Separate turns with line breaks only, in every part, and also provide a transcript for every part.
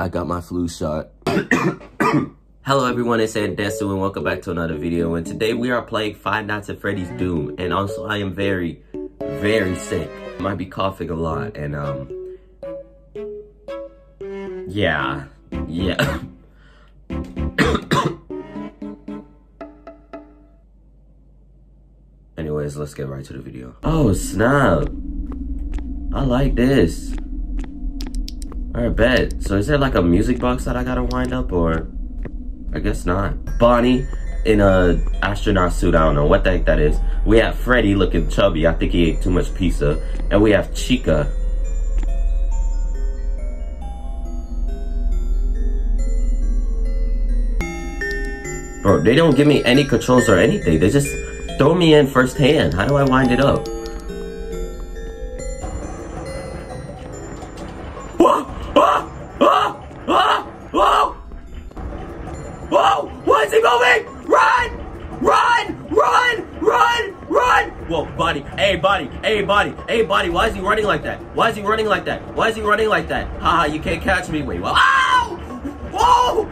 I got my flu shot. Hello everyone, it's Antdesu and welcome back to another video. And today we are playing Five Nights at Freddy's Doom. And also I am very, very sick. Might be coughing a lot and um... Yeah, yeah. Anyways, let's get right to the video. Oh snap! I like this. Alright, bet. So is there like a music box that I gotta wind up or? I guess not. Bonnie in a astronaut suit. I don't know what the heck that is. We have Freddy looking chubby. I think he ate too much pizza. And we have Chica. Bro, they don't give me any controls or anything. They just throw me in first hand. How do I wind it up? Hey, buddy. Hey, buddy. Hey, buddy. Why is he running like that? Why is he running like that? Why is he running like that? Haha, you can't catch me. Wait, well. Ow! Whoa!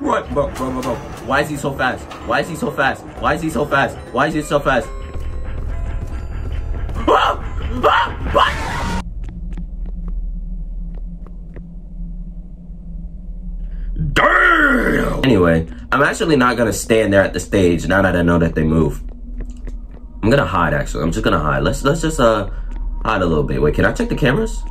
Run, bro, bro, bro, bro. Why is he so fast? Why is he so fast? Why is he so fast? Why is he so fast? Ah! Ah! Anyway, I'm actually not gonna stand there at the stage now that I know that they move. I'm gonna hide actually. I'm just gonna hide. Let's let's just uh hide a little bit. Wait, can I check the cameras?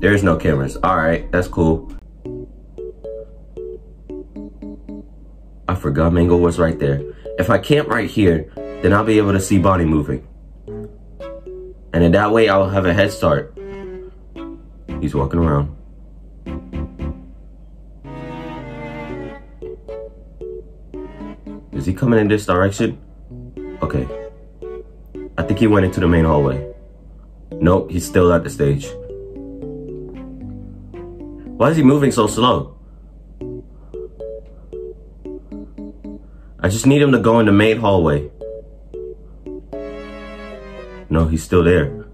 There's no cameras. Alright, that's cool. I forgot Mangle was right there. If I camp right here, then I'll be able to see Bonnie moving. And in that way, I'll have a head start. He's walking around. Is he coming in this direction? Okay. I think he went into the main hallway. Nope, he's still at the stage. Why is he moving so slow? I just need him to go in the main hallway. No, he's still there.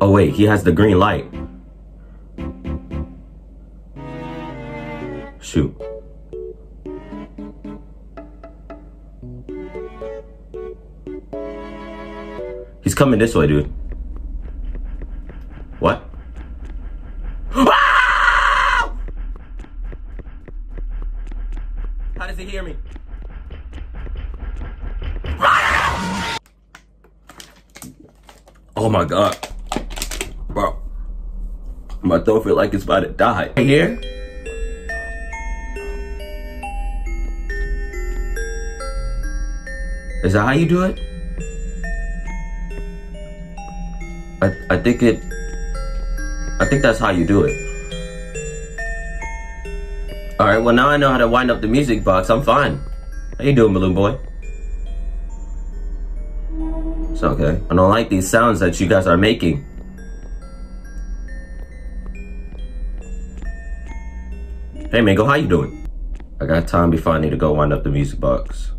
Oh wait, he has the green light. Shoot. He's coming this way, dude. What? How does he hear me? Oh my god. Bro. My throat feel like it's about to die. Right here? Is that how you do it? I, I think it, I think that's how you do it. Alright, well now I know how to wind up the music box. I'm fine. How you doing, Balloon Boy? Okay. I don't like these sounds that you guys are making. Hey Mangle, how you doing? I got time before I need to go wind up the music box.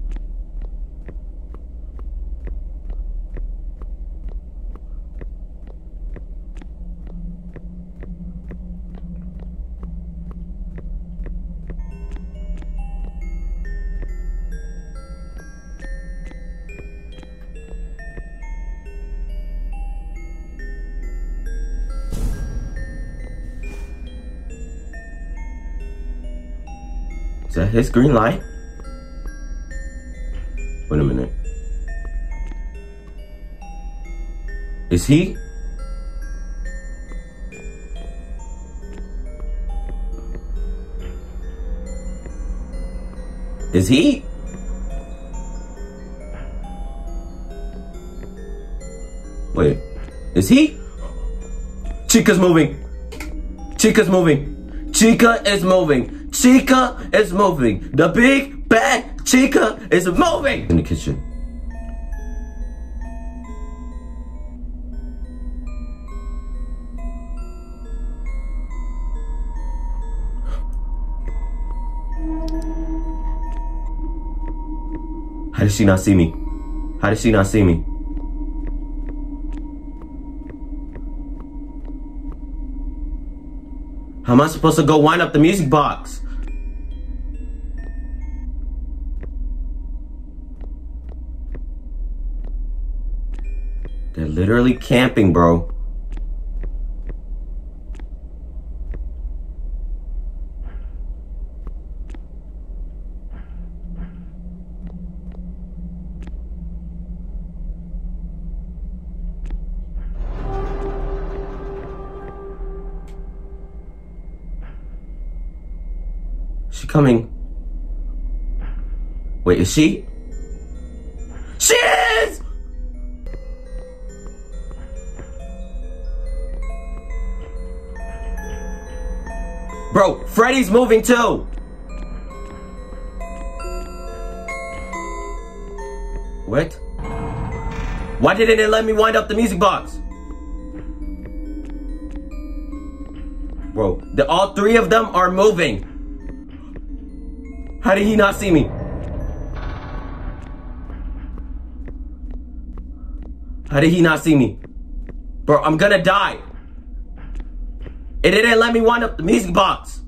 Is that his green light? Wait a minute. Is he? Is he? Wait, is he? Chica's moving. Chica's moving. Chica is moving. Chica is moving. The big bad Chica is moving. In the kitchen. How did she not see me? How did she not see me? How am I supposed to go wind up the music box? Literally camping, bro. She coming. Wait, is she? She Bro, Freddy's moving too! What? Why didn't it let me wind up the music box? Bro, the, all three of them are moving. How did he not see me? How did he not see me? Bro, I'm gonna die. It didn't let me wind up the music box.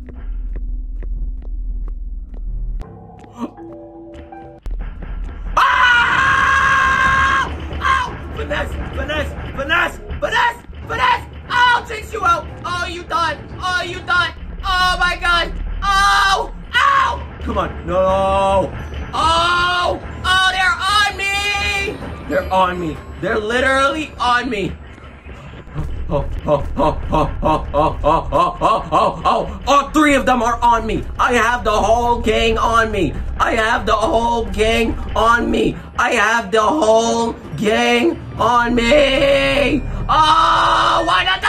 Ah! You out! Oh, you! Oh, you! Oh my god! Oh! Ow! Come on! No! Oh! Oh, they're on me! They're on me! They're literally on me! Oh, oh, oh, oh, oh, oh, oh, oh, oh, oh, oh, all three of them are on me. I have the whole gang on me. I have the whole gang on me. I have the whole gang on me. Oh, why not the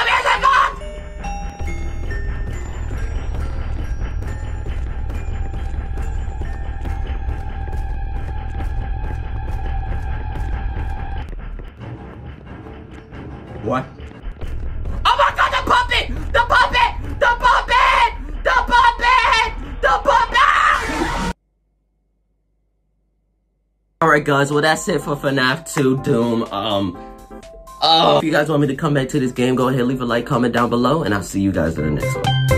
Alright guys, well that's it for FNAF 2 Doom. Um, oh, if you guys want me to come back to this game, go ahead, leave a like, comment down below, and I'll see you guys in the next one.